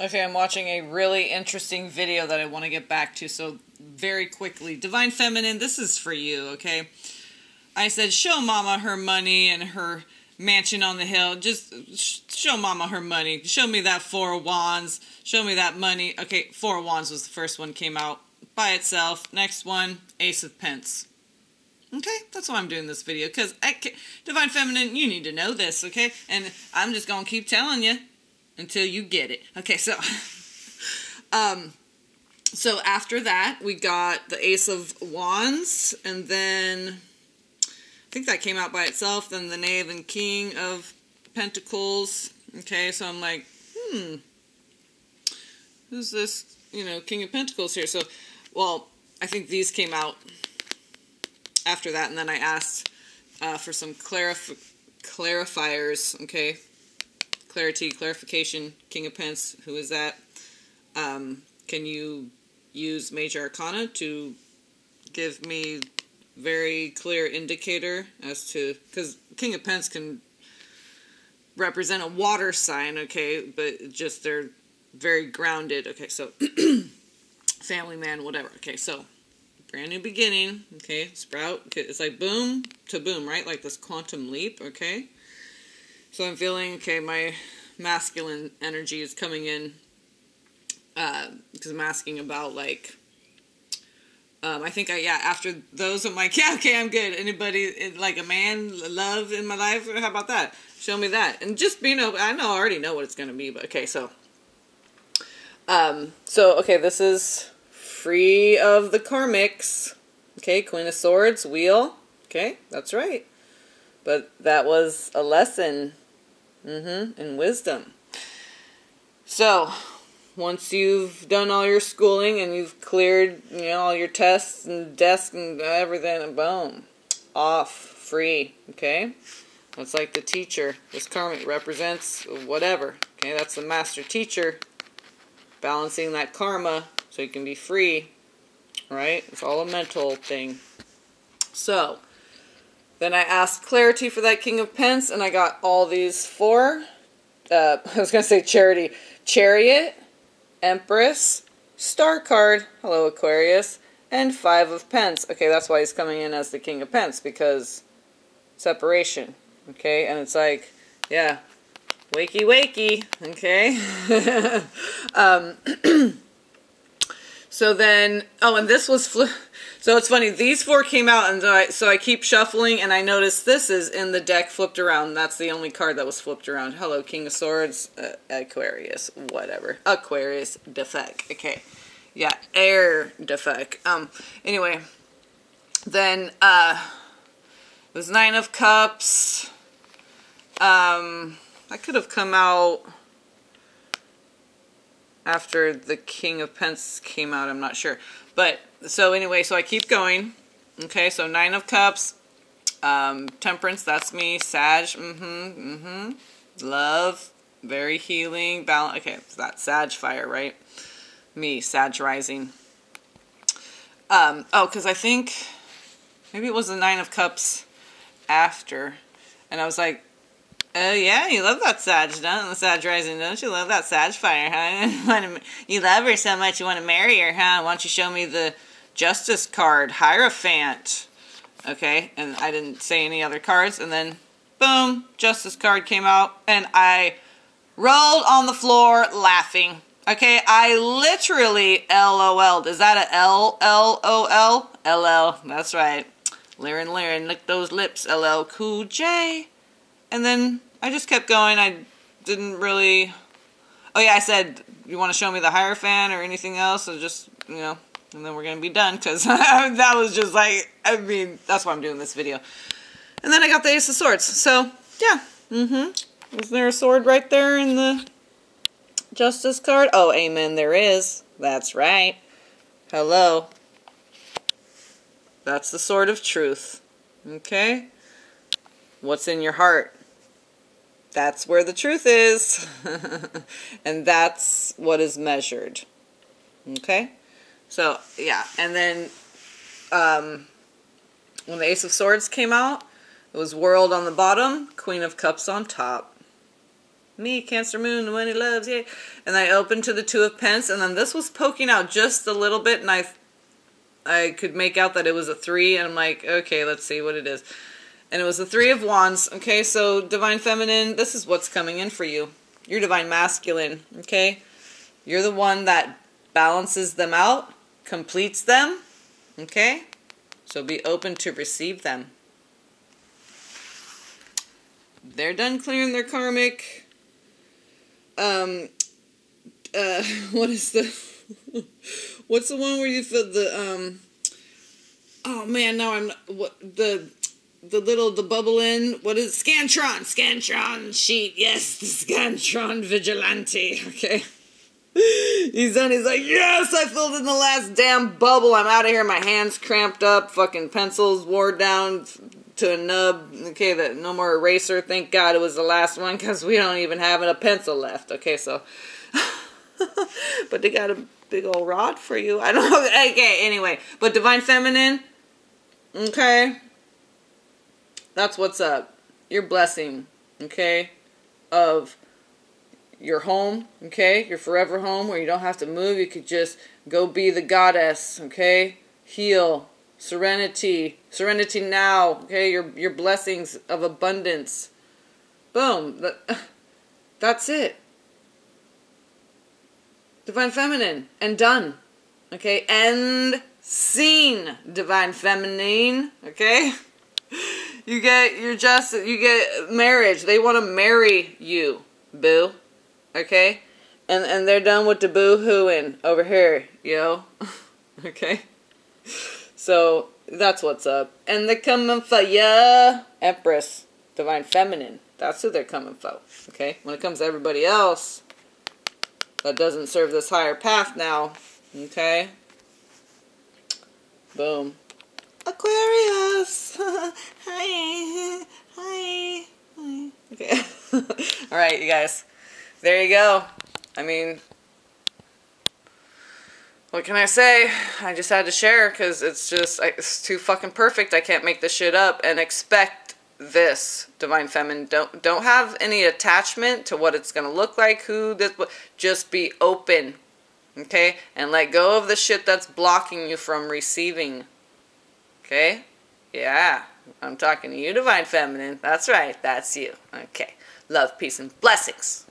Okay, I'm watching a really interesting video that I want to get back to, so very quickly. Divine Feminine, this is for you, okay? I said, show Mama her money and her mansion on the hill. Just show Mama her money. Show me that Four of Wands. Show me that money. Okay, Four of Wands was the first one came out by itself. Next one, Ace of Pence. Okay, that's why I'm doing this video, because I Divine Feminine, you need to know this, okay? And I'm just going to keep telling you until you get it. Okay, so um so after that, we got the Ace of Wands and then I think that came out by itself, then the Knave and King of Pentacles. Okay, so I'm like, hmm. Who's this, you know, King of Pentacles here? So, well, I think these came out after that, and then I asked uh, for some clarif clarifiers, okay, clarity, clarification, King of Pence, who is that? Um, can you use Major Arcana to give me very clear indicator as to because King of Pence can represent a water sign, okay, but just they're very grounded. Okay, so family man, whatever. Okay, so brand new beginning. Okay, sprout. It's like boom to boom, right? Like this quantum leap. Okay, so I'm feeling, okay, my masculine energy is coming in because uh, I'm asking about like, um, I think I, yeah, after those, I'm like, yeah, okay, I'm good. Anybody, like a man, love in my life? How about that? Show me that. And just, you know, I know, I already know what it's going to be, but okay, so. Um, so, okay, this is free of the karmics. Okay, Queen of Swords, wheel. Okay, that's right. But that was a lesson mm-hmm, in wisdom. So, once you've done all your schooling and you've cleared, you know, all your tests and desk and everything, boom, off, free, okay? That's like the teacher. This karmic represents whatever, okay? That's the master teacher balancing that karma so you can be free, right? It's all a mental thing. So, then I asked clarity for that King of Pence, and I got all these four. Uh, I was going to say charity. Chariot, Empress, Star card, hello Aquarius, and Five of Pence. Okay, that's why he's coming in as the King of Pence, because separation. Okay, and it's like, yeah, wakey wakey, okay? um, so then, oh, and this was... So it's funny, these four came out, and so I, so I keep shuffling, and I notice this is in the deck flipped around. That's the only card that was flipped around. Hello, King of Swords, uh, Aquarius, whatever. Aquarius, defect. Okay. Yeah, air defect. Um, anyway, then, uh, it was Nine of Cups. Um, I could have come out after the King of Pence came out, I'm not sure. But, so anyway, so I keep going. Okay, so Nine of Cups, um, Temperance, that's me. Sag, mm-hmm, mm-hmm. Love, very healing, balance. Okay, it's that Sag fire, right? Me, Sag rising. Um, oh, because I think maybe it was the Nine of Cups after. And I was like, Oh yeah, you love that Sag, don't you? Sag rising, don't you? Love that Sag fire, huh? you love her so much you want to marry her, huh? Why don't you show me the Justice card, Hierophant? Okay, and I didn't say any other cards, and then boom, Justice card came out, and I rolled on the floor laughing. Okay, I literally LOL'd. Is that a L L O L? L L, that's right. Lyran Lyran, lick those lips, LL Cool J. And then I just kept going. I didn't really... Oh yeah, I said, you want to show me the Hierophant or anything else? So just, you know, and then we're to be done. Because that was just like, I mean, that's why I'm doing this video. And then I got the Ace of Swords. So, yeah. Mm-hmm. Is there a sword right there in the Justice card? Oh, amen, there is. That's right. Hello. That's the Sword of Truth. Okay? What's in your heart? That's where the truth is. and that's what is measured. Okay? So, yeah. And then um, when the Ace of Swords came out, it was World on the bottom, Queen of Cups on top. Me, Cancer Moon, the one he loves, yay. And I opened to the Two of Pence, and then this was poking out just a little bit, and I, I could make out that it was a three, and I'm like, okay, let's see what it is. And it was the Three of Wands, okay? So, Divine Feminine, this is what's coming in for you. You're Divine Masculine, okay? You're the one that balances them out, completes them, okay? So be open to receive them. They're done clearing their karmic. Um, uh, what is the, what's the one where you feel the, um, oh man, now I'm, what, the, the little, the bubble in, what is? Scantron, Scantron sheet, yes, the Scantron Vigilante, okay. He's done. He's like, yes, I filled in the last damn bubble. I'm out of here. My hands cramped up. Fucking pencils wore down to a nub. Okay, that no more eraser. Thank God it was the last one because we don't even have a pencil left. Okay, so, but they got a big old rod for you. I don't know. Okay, anyway, but divine feminine. Okay, that's what's up. Your blessing. Okay, of your home, okay? Your forever home where you don't have to move. You could just go be the goddess, okay? Heal, serenity, serenity now, okay? Your your blessings of abundance. Boom. That's it. Divine feminine and done. Okay? And seen divine feminine, okay? You get you're just you get marriage. They want to marry you, boo. Okay? And and they're done with the boo-hooing over here, yo. okay? So that's what's up. And they're coming for ya. Empress. Divine Feminine. That's who they're coming for. Okay? When it comes to everybody else that doesn't serve this higher path now. Okay? Boom. Aquarius. hi. Hi. Hi. Okay. All right, you guys there you go. I mean, what can I say? I just had to share because it's just it's too fucking perfect. I can't make this shit up and expect this divine feminine. Don't don't have any attachment to what it's gonna look like. Who this? Just be open, okay, and let go of the shit that's blocking you from receiving. Okay, yeah, I'm talking to you, divine feminine. That's right. That's you. Okay, love, peace, and blessings.